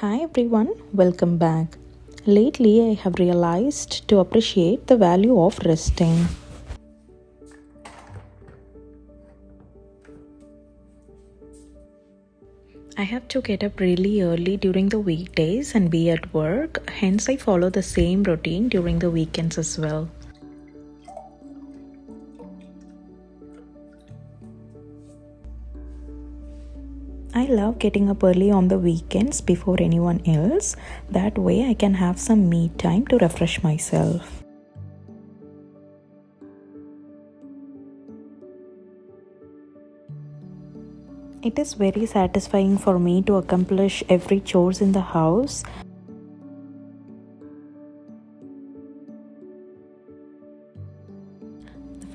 Hi everyone, welcome back. Lately, I have realized to appreciate the value of resting. I have to get up really early during the weekdays and be at work, hence, I follow the same routine during the weekends as well. Love getting up early on the weekends before anyone else. That way, I can have some me time to refresh myself. It is very satisfying for me to accomplish every chores in the house.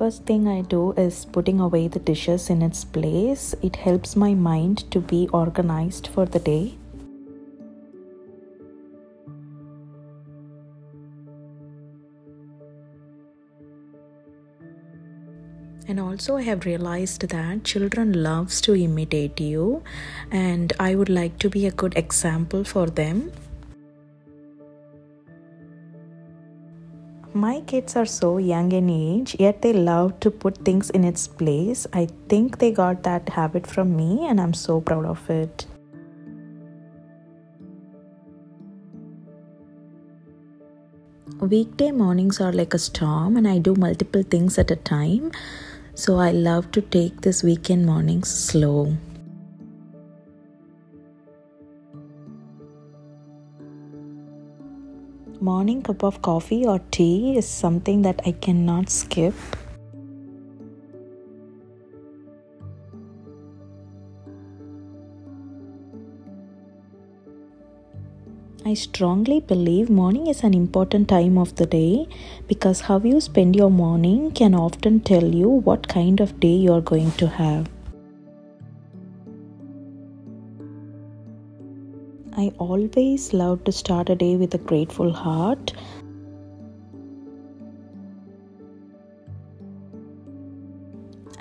First thing I do is putting away the dishes in its place. It helps my mind to be organized for the day. and also i have realized that children loves to imitate you and i would like to be a good example for them my kids are so young in age yet they love to put things in its place. I think they got that habit from me and i'm so proud of it. Weekday mornings are like a storm and i do multiple things at a time. So I love to take this weekend mornings slow. Morning cup of coffee or tea is something that I cannot skip. I strongly believe morning is an important time of the day because how you spend your morning can often tell you what kind of day you are going to have. Always love to start a day with a grateful heart.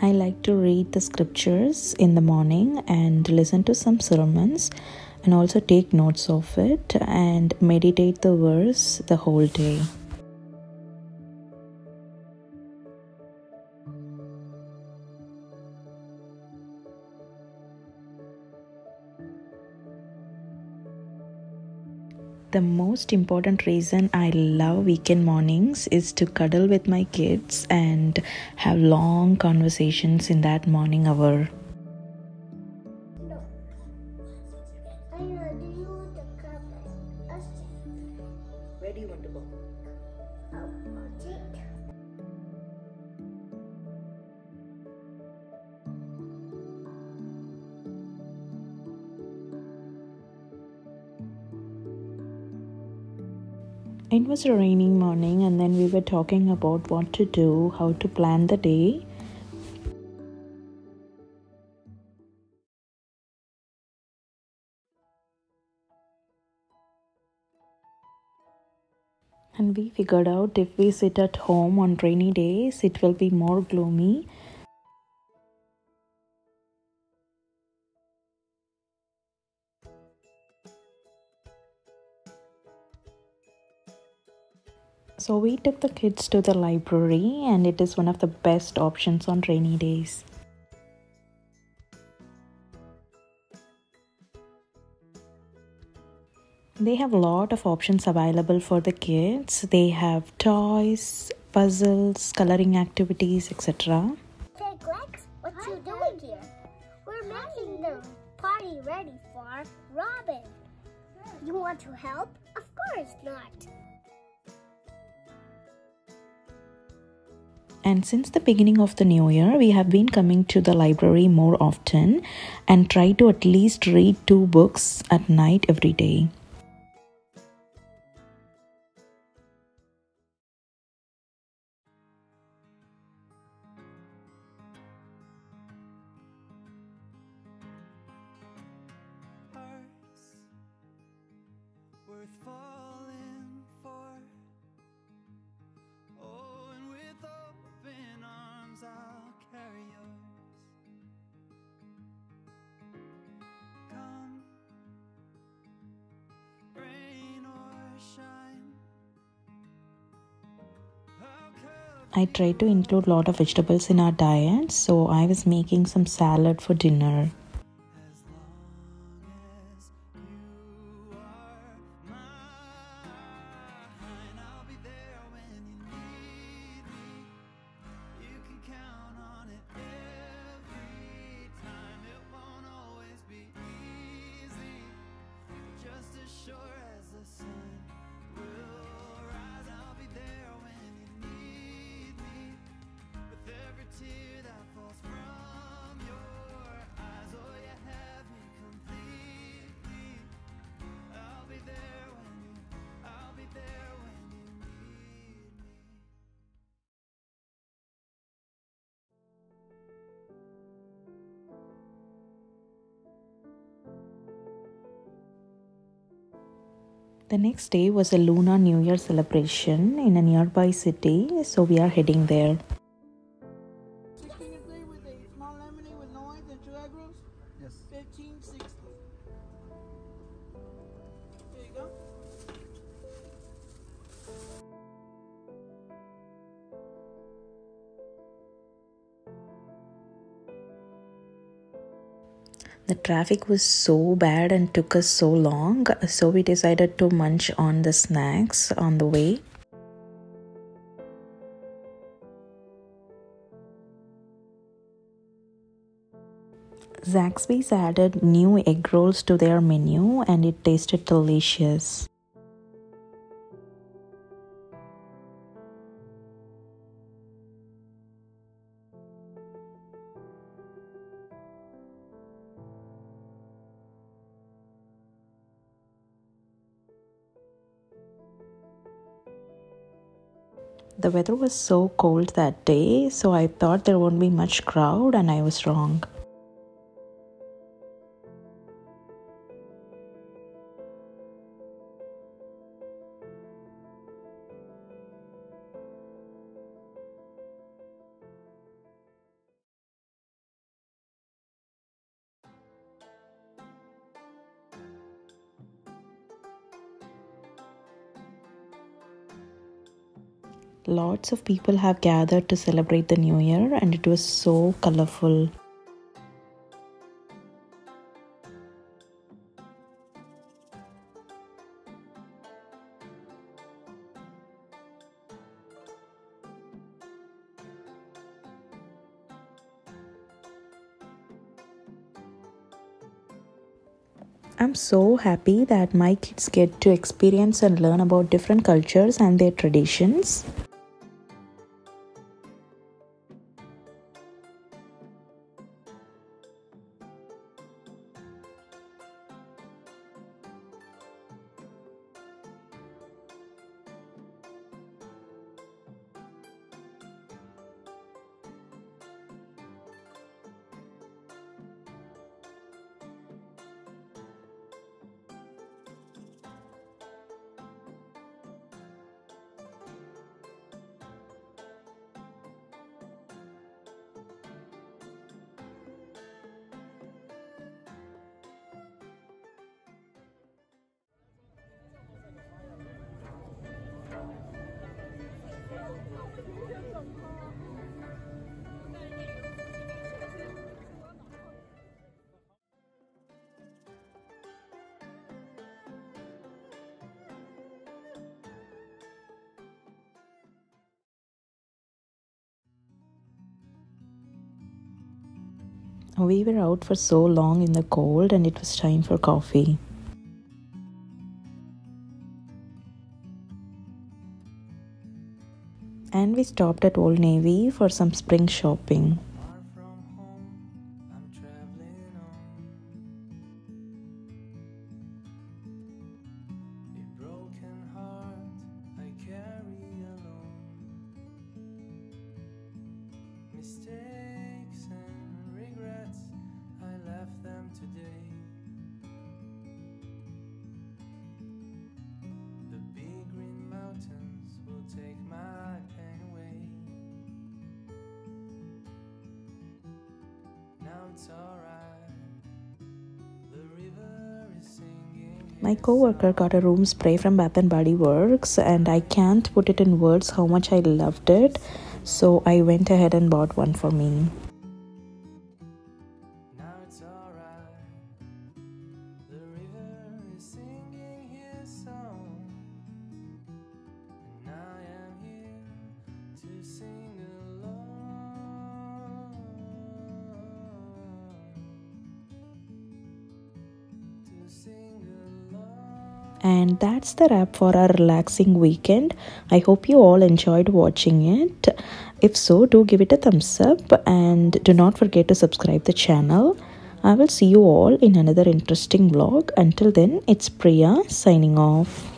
I like to read the scriptures in the morning and listen to some sermons and also take notes of it and meditate the verse the whole day. The most important reason I love weekend mornings is to cuddle with my kids and have long conversations in that morning hour. Where do you want to go? It was a rainy morning, and then we were talking about what to do, how to plan the day. And we figured out if we sit at home on rainy days, it will be more gloomy. So we took the kids to the library, and it is one of the best options on rainy days. They have a lot of options available for the kids. They have toys, puzzles, coloring activities, etc. Hey Glex, what Hi, you doing here? We're making the party ready for Robin. You want to help? Of course not. And since the beginning of the new year, we have been coming to the library more often and try to at least read two books at night every day. I try to include a lot of vegetables in our diet, so I was making some salad for dinner. The next day was a Lunar New Year celebration in a nearby city, so we are heading there. The traffic was so bad and took us so long, so we decided to munch on the snacks on the way. Zaxby's added new egg rolls to their menu and it tasted delicious. The weather was so cold that day, so I thought there won't be much crowd, and I was wrong. Lots of people have gathered to celebrate the new year, and it was so colorful. I'm so happy that my kids get to experience and learn about different cultures and their traditions. We were out for so long in the cold, and it was time for coffee. And we stopped at Old Navy for some spring shopping. My coworker got a room spray from Bath and Body Works, and I can't put it in words how much I loved it. so I went ahead and bought one for me. And that's the wrap for our relaxing weekend. I hope you all enjoyed watching it. If so, do give it a thumbs up and do not forget to subscribe the channel. I will see you all in another interesting vlog. Until then, it's Priya signing off.